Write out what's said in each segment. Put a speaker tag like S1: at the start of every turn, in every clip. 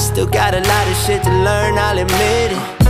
S1: still got a lot of shit to learn, I'll admit it.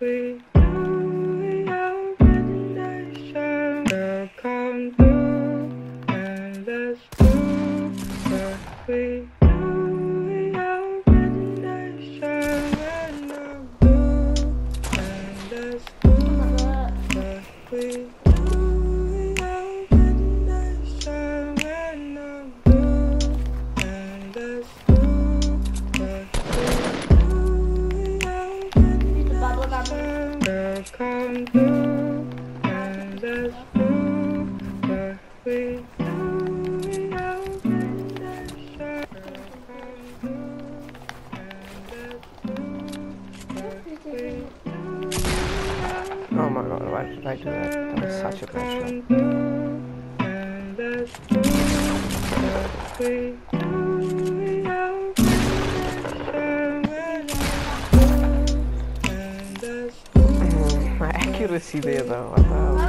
S1: We do your meditation.
S2: Come through and let's do Oh my god, why did I do that? That was such a bad shot. Accuracy there though, what the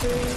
S3: three.